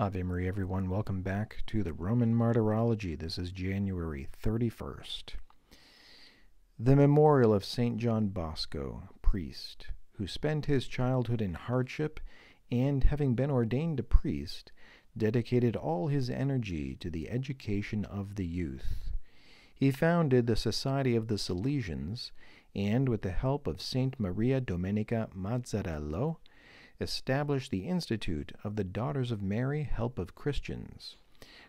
Ave Maria, everyone. Welcome back to the Roman Martyrology. This is January 31st. The memorial of St. John Bosco, priest, who spent his childhood in hardship and, having been ordained a priest, dedicated all his energy to the education of the youth. He founded the Society of the Salesians and, with the help of St. Maria Domenica Mazzarello, established the Institute of the Daughters of Mary Help of Christians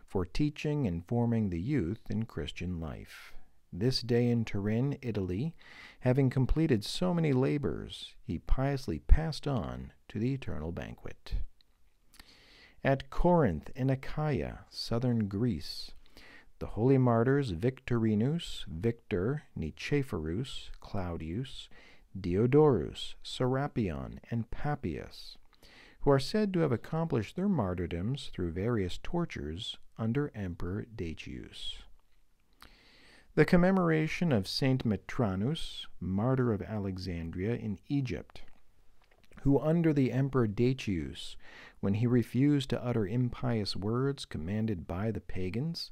for teaching and forming the youth in Christian life. This day in Turin, Italy, having completed so many labors, he piously passed on to the eternal banquet. At Corinth in Achaia, southern Greece, the holy martyrs Victorinus, Victor, Nicephorus, Claudius, Diodorus, Serapion, and Papias, who are said to have accomplished their martyrdoms through various tortures under Emperor Decius. The commemoration of Saint Metranus, martyr of Alexandria in Egypt, who under the Emperor Decius, when he refused to utter impious words commanded by the pagans,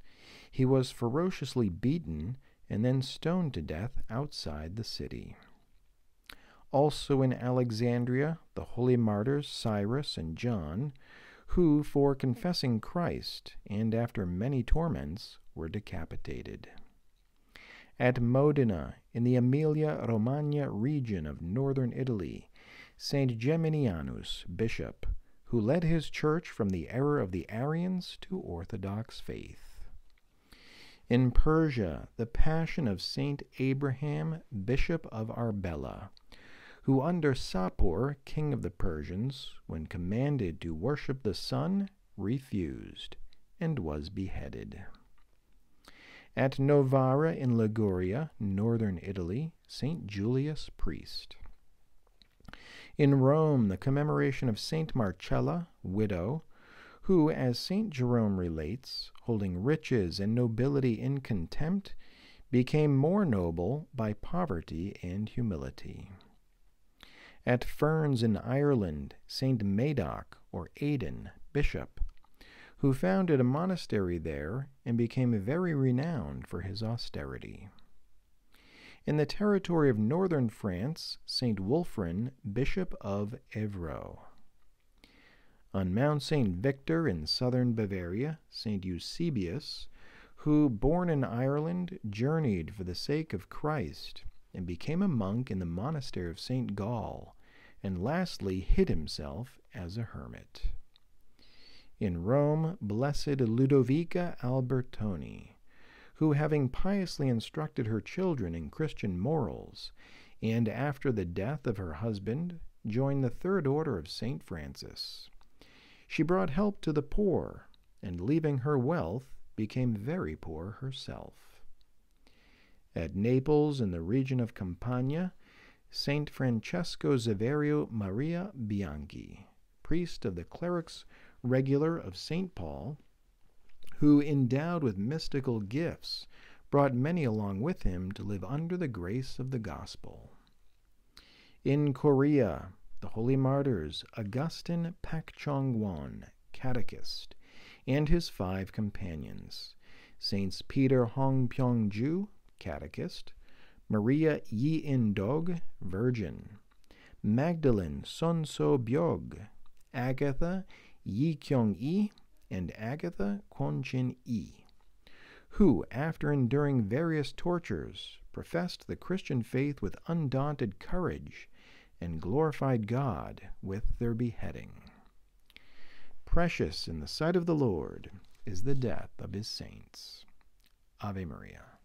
he was ferociously beaten and then stoned to death outside the city. Also in Alexandria, the holy martyrs Cyrus and John, who, for confessing Christ, and after many torments, were decapitated. At Modena, in the Emilia Romagna region of northern Italy, Saint Geminianus, bishop, who led his church from the error of the Arians to orthodox faith. In Persia, the Passion of Saint Abraham, bishop of Arbela, who under Sapor, king of the Persians, when commanded to worship the sun, refused, and was beheaded. At Novara in Liguria, northern Italy, St. Julius Priest. In Rome, the commemoration of St. Marcella, widow, who, as St. Jerome relates, holding riches and nobility in contempt, became more noble by poverty and humility. At Ferns in Ireland, St. Madoc, or Aidan, bishop, who founded a monastery there and became very renowned for his austerity. In the territory of northern France, St. Wulfrin, bishop of Evreux. On Mount St. Victor in southern Bavaria, St. Eusebius, who, born in Ireland, journeyed for the sake of Christ and became a monk in the monastery of St. Gall, and lastly hid himself as a hermit. In Rome, Blessed Ludovica Albertoni, who, having piously instructed her children in Christian morals, and after the death of her husband, joined the Third Order of St. Francis. She brought help to the poor, and leaving her wealth, became very poor herself. At Naples, in the region of Campania, Saint Francesco Saverio Maria Bianchi, priest of the clerics regular of St. Paul, who, endowed with mystical gifts, brought many along with him to live under the grace of the gospel. In Korea, the holy martyrs Augustine Pakchong catechist, and his five companions, Saints Peter Hong Pyong Ju, catechist, Maria Yi In Dok, Virgin, Magdalene Son So Byok, Agatha Yi Kyung Yi, and Agatha Kwon Chin Yi, who, after enduring various tortures, professed the Christian faith with undaunted courage and glorified God with their beheading. Precious in the sight of the Lord is the death of his saints. Ave Maria.